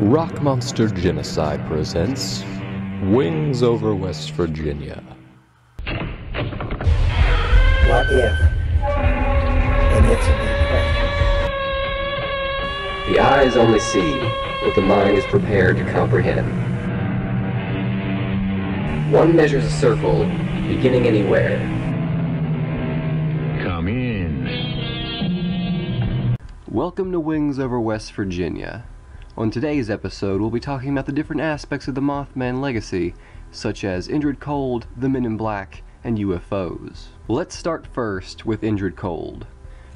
Rock Monster Genocide presents Wings over West Virginia. What if? And it's a big question. The eyes only see what the mind is prepared to comprehend. One measures a circle, beginning anywhere. Come in. Welcome to Wings Over West Virginia. On today's episode, we'll be talking about the different aspects of the Mothman legacy, such as Indrid Cold, the Men in Black, and UFOs. Let's start first with Indrid Cold.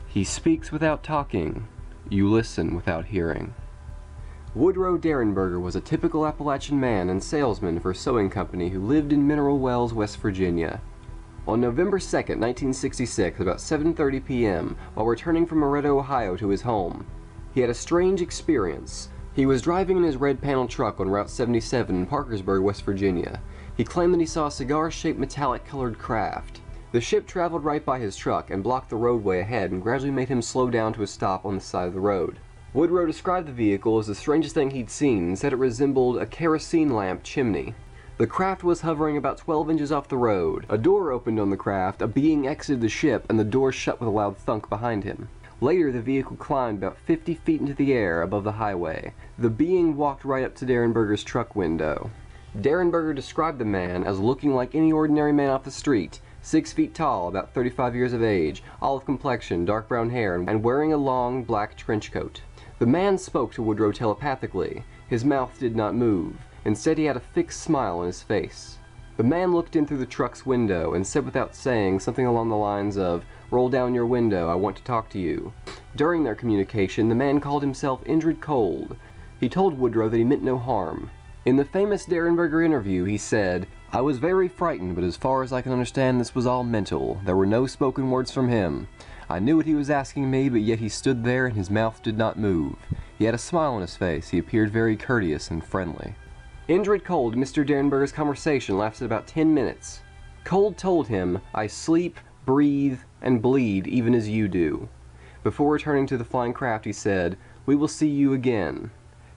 He speaks without talking, you listen without hearing. Woodrow Derenberger was a typical Appalachian man and salesman for a sewing company who lived in Mineral Wells, West Virginia. On November 2nd, 1966, about 7:30 p.m., while returning from Loretto, Ohio to his home, he had a strange experience. He was driving in his red panel truck on Route 77 in Parkersburg, West Virginia. He claimed that he saw a cigar-shaped metallic-colored craft. The ship traveled right by his truck and blocked the roadway ahead and gradually made him slow down to a stop on the side of the road. Woodrow described the vehicle as the strangest thing he'd seen and said it resembled a kerosene lamp chimney. The craft was hovering about 12 inches off the road. A door opened on the craft, a being exited the ship, and the door shut with a loud thunk behind him. Later, the vehicle climbed about 50 feet into the air above the highway. The being walked right up to Derenberger's truck window. Derenberger described the man as looking like any ordinary man off the street, six feet tall, about 35 years of age, olive complexion, dark brown hair, and wearing a long black trench coat. The man spoke to Woodrow telepathically. His mouth did not move. Instead, he had a fixed smile on his face. The man looked in through the truck's window and said without saying something along the lines of, Roll down your window, I want to talk to you. During their communication, the man called himself Indrid Cold. He told Woodrow that he meant no harm. In the famous Derenberger interview, he said, I was very frightened, but as far as I can understand, this was all mental. There were no spoken words from him. I knew what he was asking me, but yet he stood there and his mouth did not move. He had a smile on his face. He appeared very courteous and friendly. Indrid Cold Mr. Derenberger's conversation lasted about 10 minutes. Cold told him, I sleep, breathe, and bleed even as you do. Before returning to the flying craft, he said, We will see you again.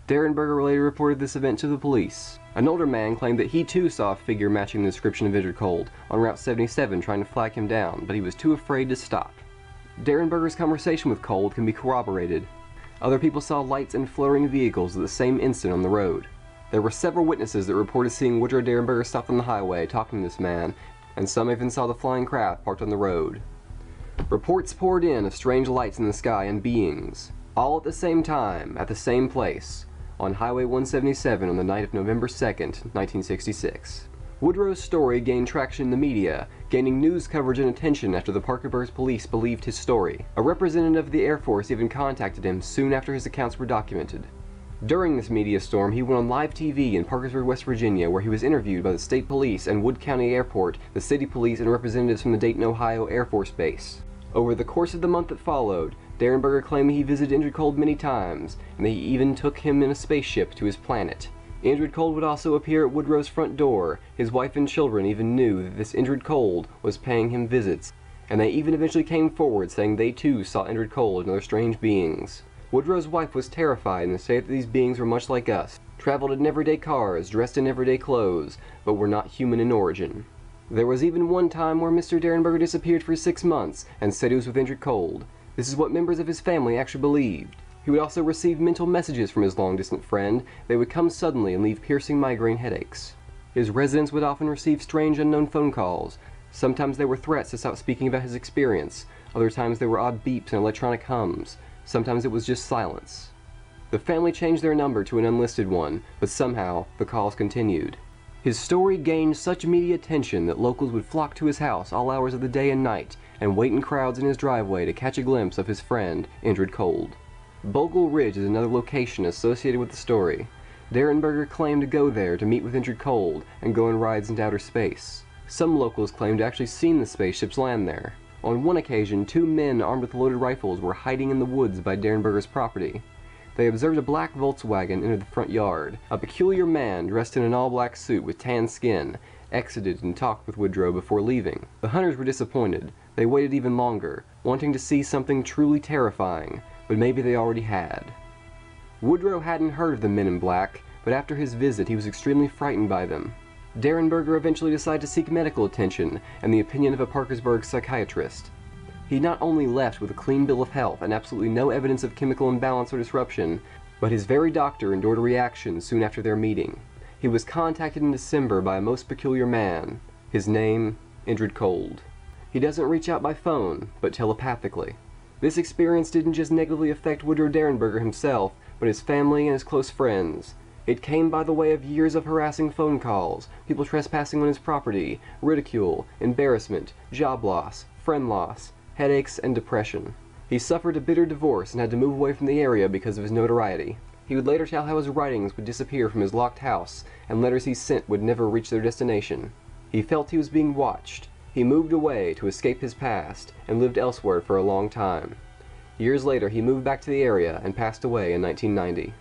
Derenberger later reported this event to the police. An older man claimed that he too saw a figure matching the description of Indrid Cold on Route 77 trying to flag him down, but he was too afraid to stop. Derenberger's conversation with Cold can be corroborated. Other people saw lights and fluttering vehicles at the same instant on the road. There were several witnesses that reported seeing Woodrow Derenberger stopped on the highway talking to this man, and some even saw the flying craft parked on the road. Reports poured in of strange lights in the sky and beings, all at the same time, at the same place, on Highway 177 on the night of November 2nd, 1966. Woodrow's story gained traction in the media, gaining news coverage and attention after the Parkersburg police believed his story. A representative of the Air Force even contacted him soon after his accounts were documented. During this media storm, he went on live TV in Parkersburg, West Virginia, where he was interviewed by the state police and Wood County Airport, the city police, and representatives from the Dayton, Ohio Air Force Base. Over the course of the month that followed, Derenberger claimed he visited Indrid Cold many times, and that he even took him in a spaceship to his planet. Indrid Cold would also appear at Woodrow's front door. His wife and children even knew that this Indrid Cold was paying him visits, and they even eventually came forward saying they too saw Indrid Cold and other strange beings. Woodrow's wife was terrified and said that these beings were much like us, traveled in everyday cars, dressed in everyday clothes, but were not human in origin. There was even one time where Mr. Derenberger disappeared for six months and said he was with Indrid Cold. This is what members of his family actually believed. He would also receive mental messages from his long-distant friend. They would come suddenly and leave piercing migraine headaches. His residents would often receive strange unknown phone calls. Sometimes they were threats to stop speaking about his experience. Other times they were odd beeps and electronic hums. Sometimes it was just silence. The family changed their number to an unlisted one, but somehow the calls continued. His story gained such media attention that locals would flock to his house all hours of the day and night and wait in crowds in his driveway to catch a glimpse of his friend, Indrid Cold. Bogle Ridge is another location associated with the story. Derenberger claimed to go there to meet with Indrid Cold and go on rides into outer space. Some locals claimed to actually seen the spaceships land there. On one occasion, two men armed with loaded rifles were hiding in the woods by Derenberger's property. They observed a black Volkswagen enter the front yard. A peculiar man, dressed in an all-black suit with tan skin, exited and talked with Woodrow before leaving. The hunters were disappointed. They waited even longer, wanting to see something truly terrifying, but maybe they already had. Woodrow hadn't heard of the men in black, but after his visit he was extremely frightened by them. Derenberger eventually decided to seek medical attention and the opinion of a Parkersburg psychiatrist. He not only left with a clean bill of health and absolutely no evidence of chemical imbalance or disruption, but his very doctor endured a reaction soon after their meeting. He was contacted in December by a most peculiar man. His name, Indrid Cold. He doesn't reach out by phone, but telepathically. This experience didn't just negatively affect Woodrow Derenberger himself, but his family and his close friends. It came by the way of years of harassing phone calls, people trespassing on his property, ridicule, embarrassment, job loss, friend loss, headaches, and depression. He suffered a bitter divorce and had to move away from the area because of his notoriety. He would later tell how his writings would disappear from his locked house, and letters he sent would never reach their destination. He felt he was being watched. He moved away to escape his past, and lived elsewhere for a long time. Years later, he moved back to the area and passed away in 1990.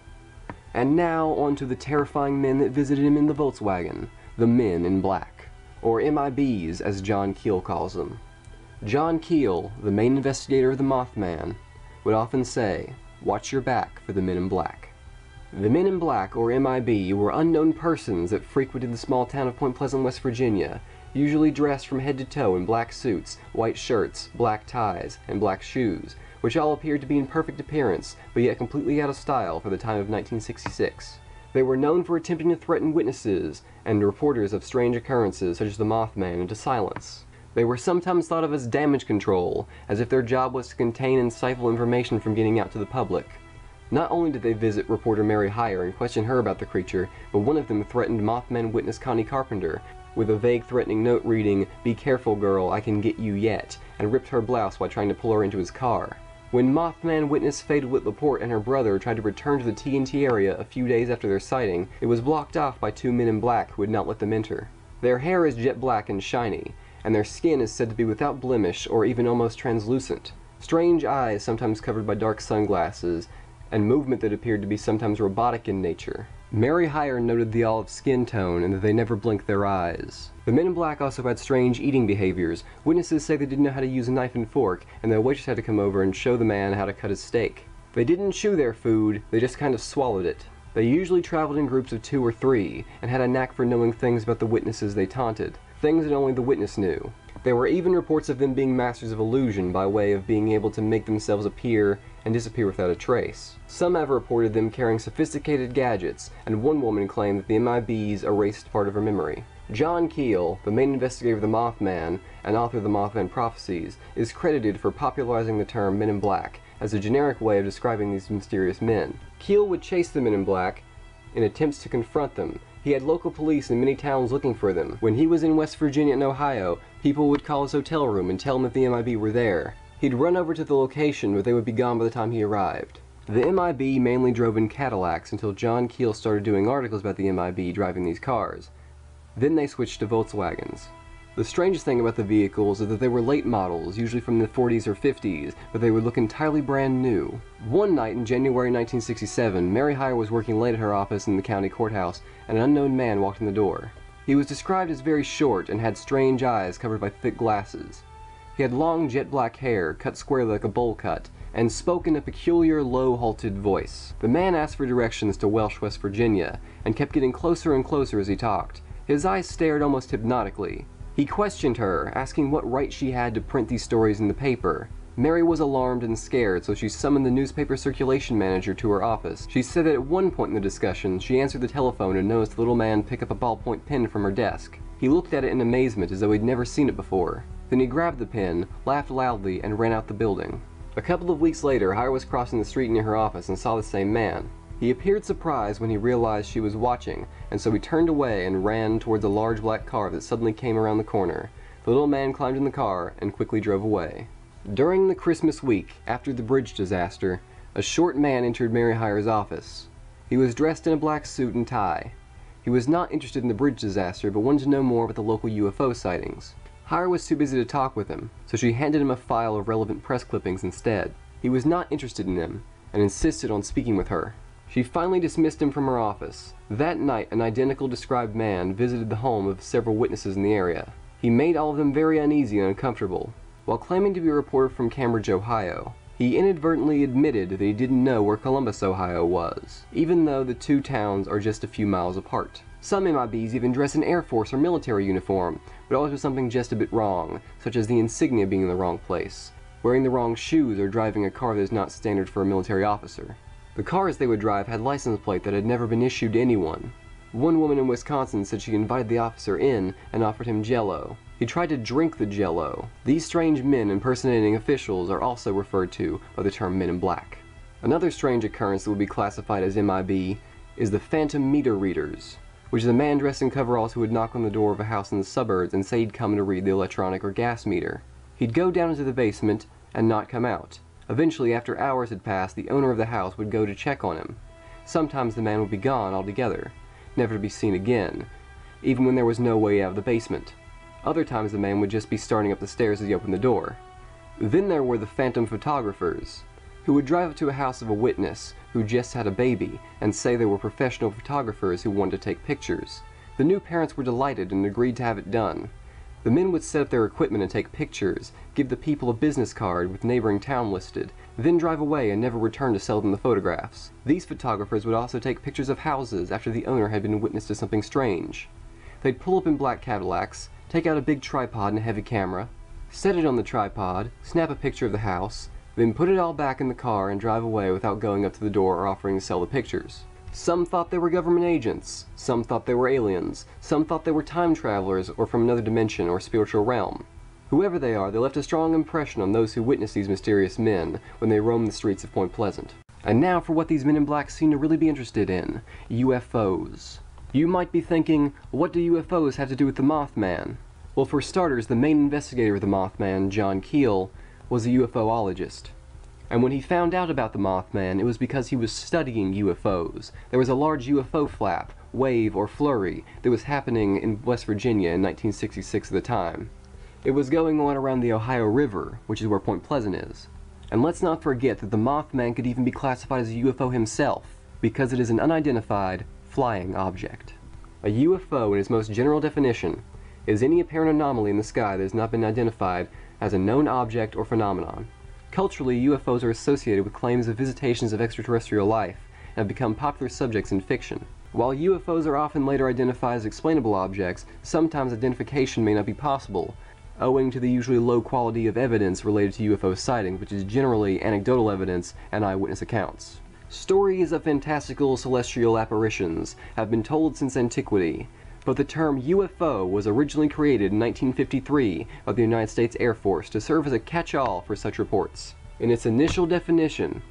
And now on to the terrifying men that visited him in the Volkswagen, the Men in Black, or MIBs as John Keel calls them. John Keel, the main investigator of the Mothman, would often say, watch your back for the Men in Black. The Men in Black, or MIB, were unknown persons that frequented the small town of Point Pleasant, West Virginia, usually dressed from head to toe in black suits, white shirts, black ties, and black shoes, which all appeared to be in perfect appearance, but yet completely out of style for the time of 1966. They were known for attempting to threaten witnesses and reporters of strange occurrences such as the Mothman into silence. They were sometimes thought of as damage control, as if their job was to contain and stifle information from getting out to the public. Not only did they visit reporter Mary Hyre and question her about the creature, but one of them threatened Mothman witness Connie Carpenter with a vague threatening note reading, Be careful girl, I can get you yet, and ripped her blouse while trying to pull her into his car. When Mothman witness Faye DeWitt Laporte and her brother tried to return to the TNT area a few days after their sighting, it was blocked off by two men in black who would not let them enter. Their hair is jet black and shiny, and their skin is said to be without blemish or even almost translucent. Strange eyes sometimes covered by dark sunglasses, and movement that appeared to be sometimes robotic in nature. Mary Hyre noted the olive skin tone and that they never blinked their eyes. The men in black also had strange eating behaviors. Witnesses say they didn't know how to use a knife and fork, and the waitress had to come over and show the man how to cut his steak. They didn't chew their food, they just kind of swallowed it. They usually traveled in groups of two or three, and had a knack for knowing things about the witnesses they taunted, things that only the witness knew. There were even reports of them being masters of illusion by way of being able to make themselves appear and disappear without a trace. Some have reported them carrying sophisticated gadgets, and one woman claimed that the MIBs erased part of her memory. John Keel, the main investigator of the Mothman and author of the Mothman Prophecies, is credited for popularizing the term Men in Black as a generic way of describing these mysterious men. Keel would chase the Men in Black in attempts to confront them. He had local police in many towns looking for them. When he was in West Virginia and Ohio, people would call his hotel room and tell him that the MIB were there. He'd run over to the location, but they would be gone by the time he arrived. The MIB mainly drove in Cadillacs until John Keel started doing articles about the MIB driving these cars. Then they switched to Volkswagens. The strangest thing about the vehicles is that they were late models, usually from the 40s or 50s, but they would look entirely brand new. One night in January 1967, Mary Hyre was working late at her office in the county courthouse, and an unknown man walked in the door. He was described as very short and had strange eyes covered by thick glasses. He had long jet black hair, cut squarely like a bowl cut, and spoke in a peculiar low halted voice. The man asked for directions to Welch, West Virginia, and kept getting closer and closer as he talked. His eyes stared almost hypnotically. He questioned her, asking what right she had to print these stories in the paper. Mary was alarmed and scared, so she summoned the newspaper circulation manager to her office. She said that at one point in the discussion, she answered the telephone and noticed the little man pick up a ballpoint pen from her desk. He looked at it in amazement as though he'd never seen it before. Then he grabbed the pen, laughed loudly, and ran out the building. A couple of weeks later, Hyre was crossing the street near her office and saw the same man. He appeared surprised when he realized she was watching, and so he turned away and ran towards a large black car that suddenly came around the corner. The little man climbed in the car and quickly drove away. During the Christmas week, after the bridge disaster, a short man entered Mary Hyre's office. He was dressed in a black suit and tie. He was not interested in the bridge disaster, but wanted to know more about the local UFO sightings. Hyre was too busy to talk with him, so she handed him a file of relevant press clippings instead. He was not interested in them, and insisted on speaking with her. She finally dismissed him from her office. That night, an identical described man visited the home of several witnesses in the area. He made all of them very uneasy and uncomfortable. While claiming to be a reporter from Cambridge, Ohio, he inadvertently admitted that he didn't know where Columbus, Ohio was, even though the two towns are just a few miles apart. Some MIBs even dress in Air Force or military uniform, but always with something just a bit wrong, such as the insignia being in the wrong place, wearing the wrong shoes, or driving a car that is not standard for a military officer. The cars they would drive had license plate that had never been issued to anyone. One woman in Wisconsin said she invited the officer in and offered him jello. He tried to drink the jello. These strange men impersonating officials are also referred to by the term men in black. Another strange occurrence that would be classified as MIB is the phantom meter readers, which is a man dressed in coveralls who would knock on the door of a house in the suburbs and say he'd come to read the electronic or gas meter. He'd go down into the basement and not come out. Eventually, after hours had passed, the owner of the house would go to check on him. Sometimes the man would be gone altogether, never to be seen again, even when there was no way out of the basement. Other times the man would just be starting up the stairs as he opened the door. Then there were the phantom photographers, who would drive up to a house of a witness who just had a baby and say they were professional photographers who wanted to take pictures. The new parents were delighted and agreed to have it done. The men would set up their equipment and take pictures, give the people a business card with neighboring town listed, then drive away and never return to sell them the photographs. These photographers would also take pictures of houses after the owner had been witness to something strange. They'd pull up in black Cadillacs, take out a big tripod and a heavy camera, set it on the tripod, snap a picture of the house, then put it all back in the car and drive away without going up to the door or offering to sell the pictures. Some thought they were government agents, some thought they were aliens, some thought they were time travelers or from another dimension or spiritual realm. Whoever they are, they left a strong impression on those who witnessed these mysterious men when they roamed the streets of Point Pleasant. And now for what these men in black seem to really be interested in UFOs. You might be thinking, what do UFOs have to do with the Mothman? Well, for starters, the main investigator of the Mothman, John Keel, was a UFOologist. And when he found out about the Mothman, it was because he was studying UFOs. There was a large UFO flap, wave, or flurry that was happening in West Virginia in 1966 at the time. It was going on around the Ohio River, which is where Point Pleasant is. And let's not forget that the Mothman could even be classified as a UFO himself, because it is an unidentified, flying object. A UFO, in its most general definition, is any apparent anomaly in the sky that has not been identified as a known object or phenomenon. Culturally, UFOs are associated with claims of visitations of extraterrestrial life and have become popular subjects in fiction. While UFOs are often later identified as explainable objects, sometimes identification may not be possible, owing to the usually low quality of evidence related to UFO sightings, which is generally anecdotal evidence and eyewitness accounts. Stories of fantastical celestial apparitions have been told since antiquity, but the term UFO was originally created in 1953 by the United States Air Force to serve as a catch-all for such reports. In its initial definition,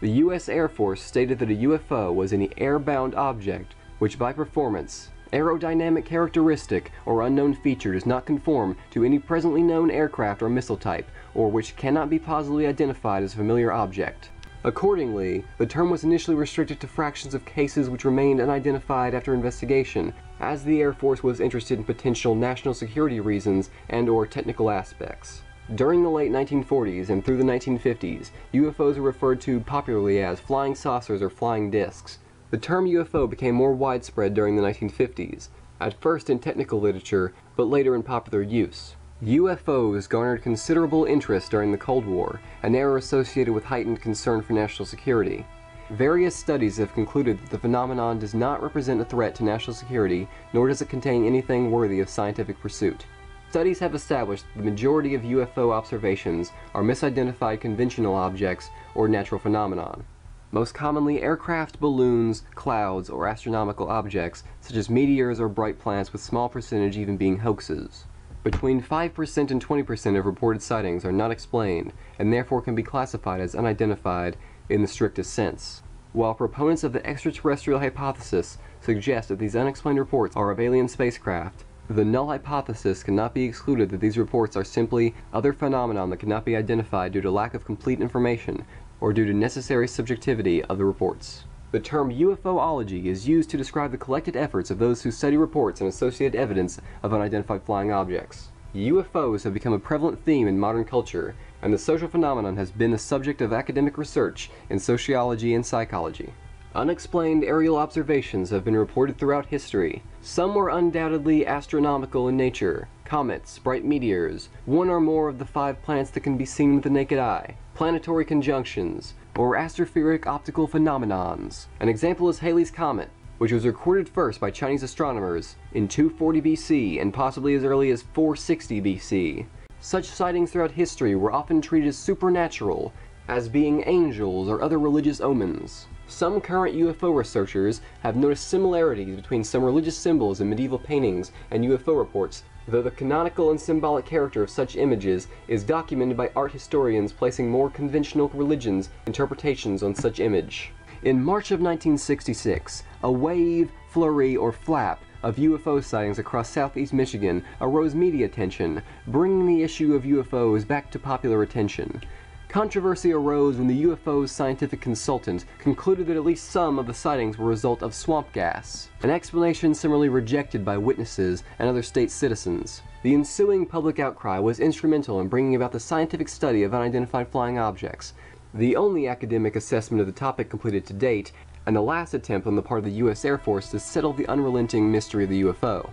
the U.S. Air Force stated that a UFO was any airbound object which by performance, aerodynamic characteristic, or unknown feature does not conform to any presently known aircraft or missile type, or which cannot be positively identified as a familiar object. Accordingly, the term was initially restricted to fractions of cases which remained unidentified after investigation, as the Air Force was interested in potential national security reasons and or technical aspects. During the late 1940s and through the 1950s, UFOs were referred to popularly as flying saucers or flying discs. The term UFO became more widespread during the 1950s, at first in technical literature, but later in popular use. UFOs garnered considerable interest during the Cold War, an era associated with heightened concern for national security. Various studies have concluded that the phenomenon does not represent a threat to national security, nor does it contain anything worthy of scientific pursuit. Studies have established that the majority of UFO observations are misidentified conventional objects or natural phenomenon. Most commonly aircraft, balloons, clouds, or astronomical objects, such as meteors or bright planets with small percentage even being hoaxes. Between 5% and 20% of reported sightings are not explained, and therefore can be classified as unidentified in the strictest sense. While proponents of the extraterrestrial hypothesis suggest that these unexplained reports are of alien spacecraft, the null hypothesis cannot be excluded that these reports are simply other phenomena that cannot be identified due to lack of complete information or due to necessary subjectivity of the reports. The term UFOlogy is used to describe the collected efforts of those who study reports and associated evidence of unidentified flying objects. UFOs have become a prevalent theme in modern culture, and the social phenomenon has been the subject of academic research in sociology and psychology. Unexplained aerial observations have been reported throughout history. Some were undoubtedly astronomical in nature, comets, bright meteors, one or more of the five planets that can be seen with the naked eye, planetary conjunctions, or atmospheric optical phenomenons. An example is Halley's Comet, which was recorded first by Chinese astronomers in 240 BC and possibly as early as 460 BC. Such sightings throughout history were often treated as supernatural, as being angels or other religious omens. Some current UFO researchers have noticed similarities between some religious symbols in medieval paintings and UFO reports, though the canonical and symbolic character of such images is documented by art historians placing more conventional religions' interpretations on such image. In March of 1966, a wave, flurry, or flap of UFO sightings across southeast Michigan arose media attention, bringing the issue of UFOs back to popular attention. Controversy arose when the UFO's scientific consultant concluded that at least some of the sightings were a result of swamp gas, an explanation similarly rejected by witnesses and other state citizens. The ensuing public outcry was instrumental in bringing about the scientific study of unidentified flying objects, the only academic assessment of the topic completed to date, and the last attempt on the part of the U.S. Air Force to settle the unrelenting mystery of the UFO.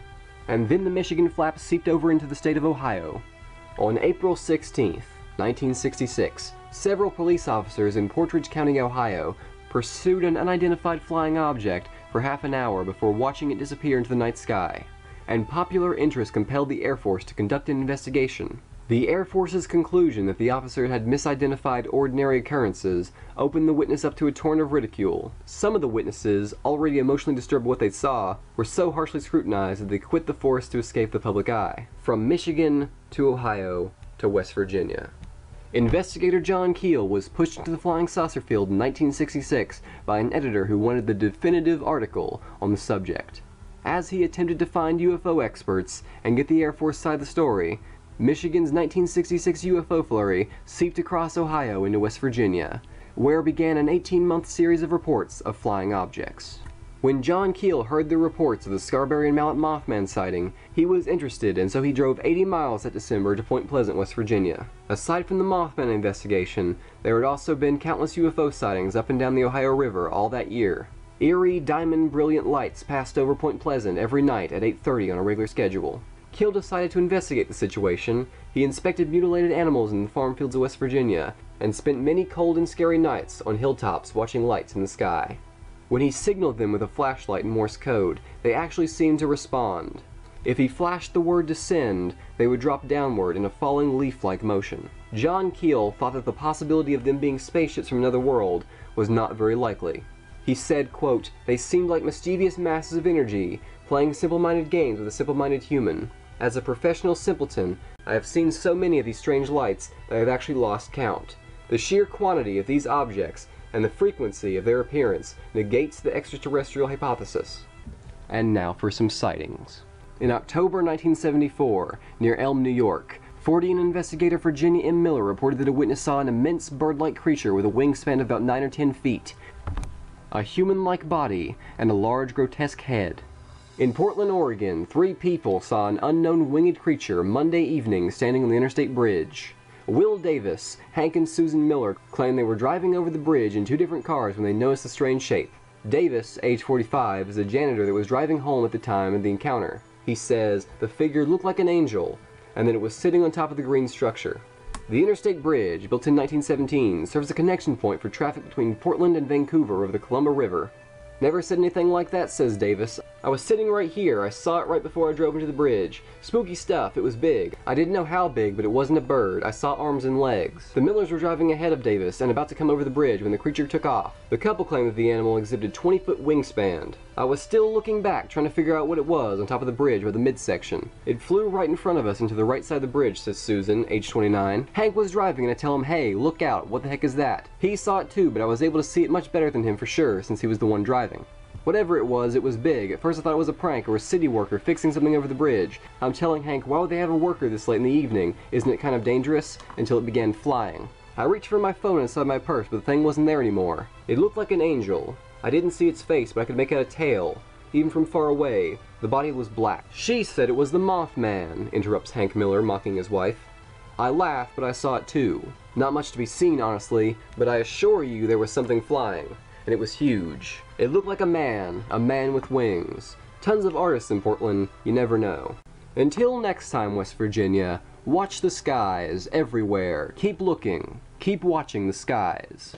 And then the Michigan flap seeped over into the state of Ohio. On April 16th, 1966, several police officers in Portage County, Ohio, pursued an unidentified flying object for half an hour before watching it disappear into the night sky, and popular interest compelled the Air Force to conduct an investigation. The Air Force's conclusion that the officer had misidentified ordinary occurrences opened the witness up to a torrent of ridicule. Some of the witnesses, already emotionally disturbed by what they saw, were so harshly scrutinized that they quit the force to escape the public eye. From Michigan to Ohio to West Virginia. Investigator John Keel was pushed into the flying saucer field in 1966 by an editor who wanted the definitive article on the subject. As he attempted to find UFO experts and get the Air Force side of the story, Michigan's 1966 UFO flurry seeped across Ohio into West Virginia, where began an 18 month series of reports of flying objects. When John Keel heard the reports of the Scarberry and Mallett Mothman sighting, he was interested and so he drove 80 miles that December to Point Pleasant, West Virginia. Aside from the Mothman investigation, there had also been countless UFO sightings up and down the Ohio River all that year. Eerie, diamond, brilliant lights passed over Point Pleasant every night at 8.30 on a regular schedule. Keel decided to investigate the situation. He inspected mutilated animals in the farm fields of West Virginia and spent many cold and scary nights on hilltops watching lights in the sky. When he signaled them with a flashlight in Morse code, they actually seemed to respond. If he flashed the word descend, they would drop downward in a falling leaf-like motion. John Keel thought that the possibility of them being spaceships from another world was not very likely. He said, quote, they seemed like mischievous masses of energy, playing simple-minded games with a simple-minded human. As a professional simpleton, I have seen so many of these strange lights that I have actually lost count. The sheer quantity of these objects and the frequency of their appearance negates the extraterrestrial hypothesis. And now for some sightings. In October 1974, near Elm, New York, Fortean investigator Virginia M. Miller reported that a witness saw an immense bird-like creature with a wingspan of about 9 or 10 feet, a human-like body, and a large grotesque head. In Portland, Oregon, three people saw an unknown winged creature Monday evening standing on the interstate bridge. Will Davis, Hank and Susan Miller claim they were driving over the bridge in two different cars when they noticed the strange shape. Davis, age 45, is a janitor that was driving home at the time of the encounter. He says the figure looked like an angel and that it was sitting on top of the green structure. The Interstate Bridge, built in 1917, serves as a connection point for traffic between Portland and Vancouver over the Columbia River. Never said anything like that, says Davis. I was sitting right here. I saw it right before I drove into the bridge. Spooky stuff. It was big. I didn't know how big, but it wasn't a bird. I saw arms and legs. The Millers were driving ahead of Davis and about to come over the bridge when the creature took off. The couple claimed that the animal exhibited 20 foot wingspan. I was still looking back, trying to figure out what it was on top of the bridge by the midsection. It flew right in front of us into the right side of the bridge, says Susan, age 29. Hank was driving and I tell him, hey, look out, what the heck is that? He saw it too, but I was able to see it much better than him for sure, since he was the one driving. Whatever it was, it was big. At first I thought it was a prank or a city worker fixing something over the bridge. I'm telling Hank, why would they have a worker this late in the evening? Isn't it kind of dangerous? Until it began flying. I reached for my phone inside my purse, but the thing wasn't there anymore. It looked like an angel. I didn't see its face, but I could make out a tail. Even from far away, the body was black. She said it was the Mothman, interrupts Hank Miller, mocking his wife. I laughed, but I saw it too. Not much to be seen, honestly, but I assure you there was something flying and it was huge. It looked like a man, a man with wings. Tons of artists in Portland, you never know. Until next time, West Virginia, watch the skies everywhere. Keep looking, keep watching the skies.